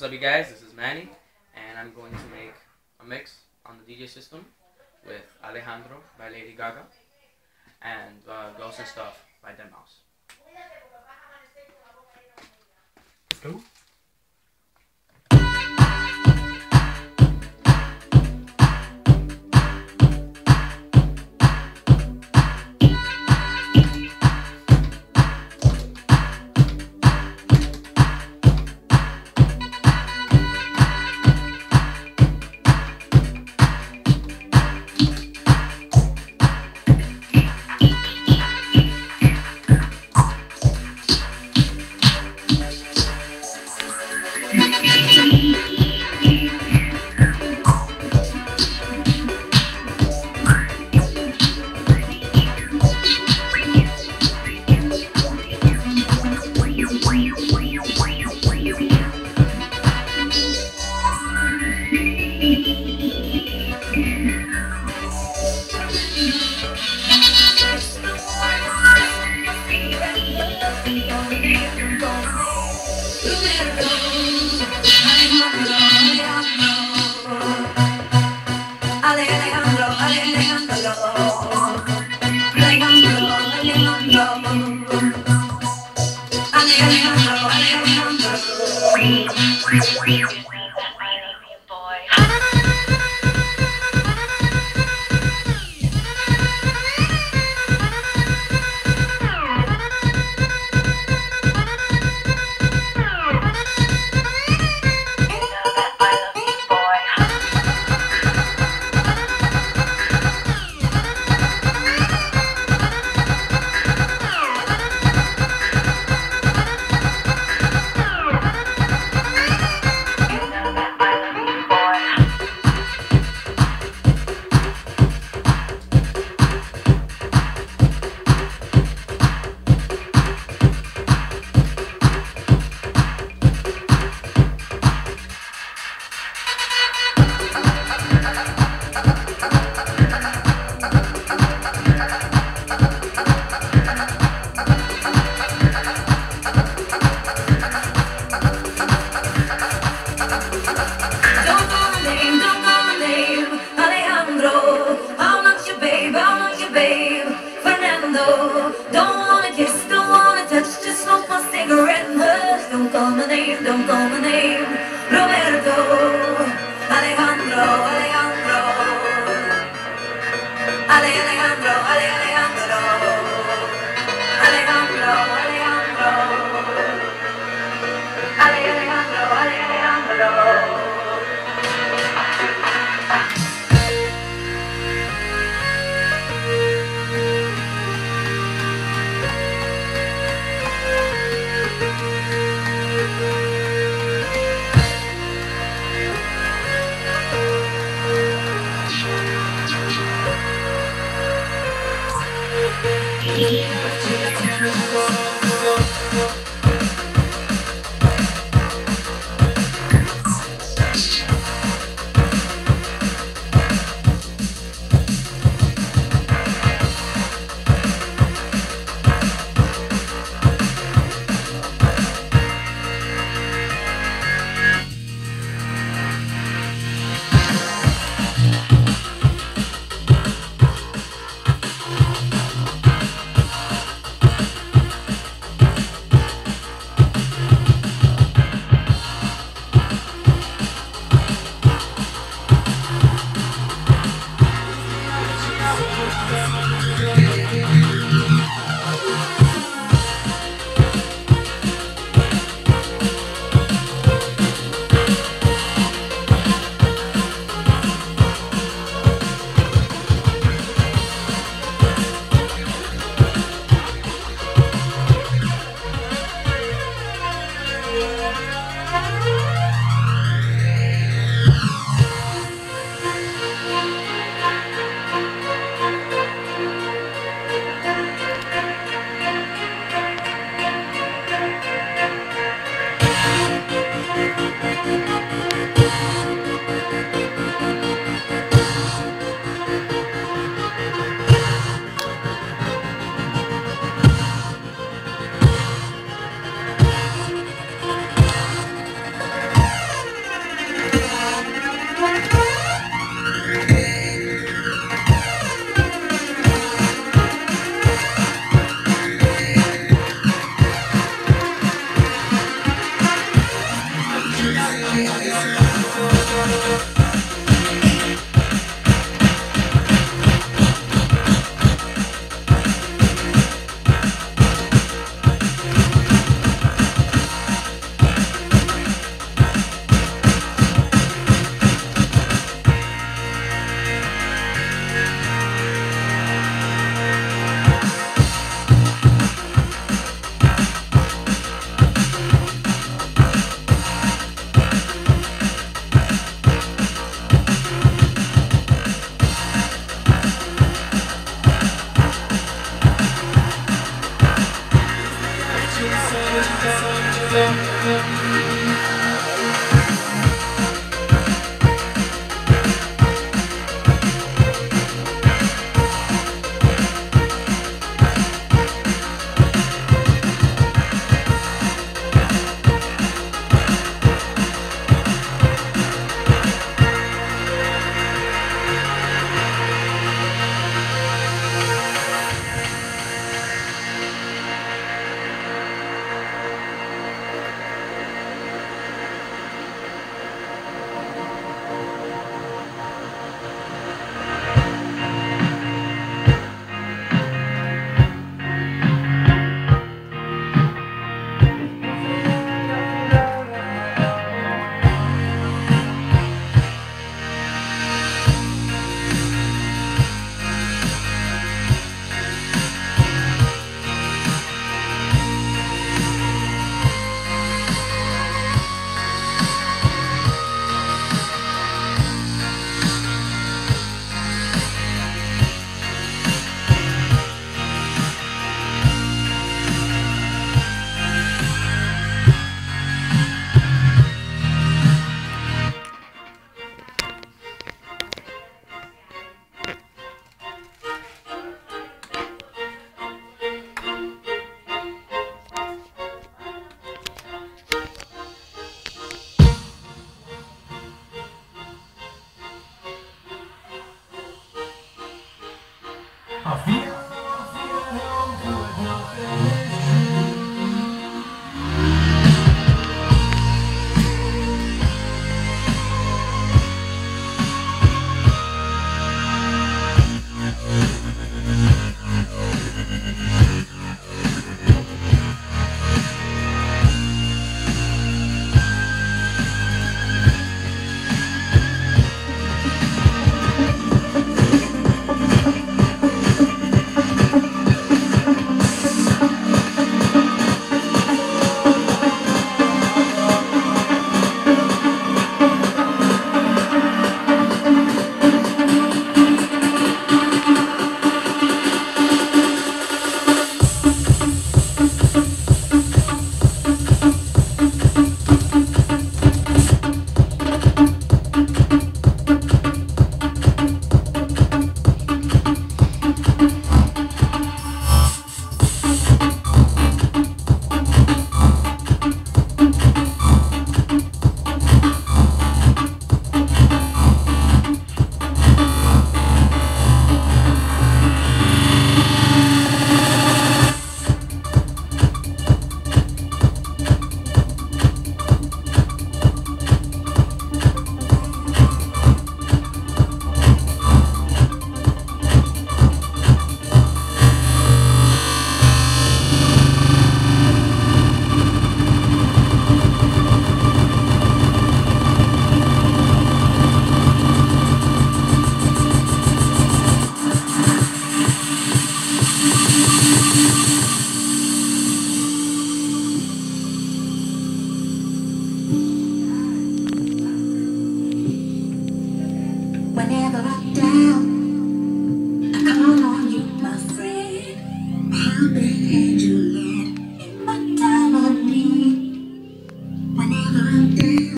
What's up, you guys? This is Manny, and I'm going to make a mix on the DJ system with Alejandro by Lady Gaga and uh, Ghost and Stuff by Deadmau5. Go. Alejandro. Name, don't call my name, Roberto. you. 嗯 Die.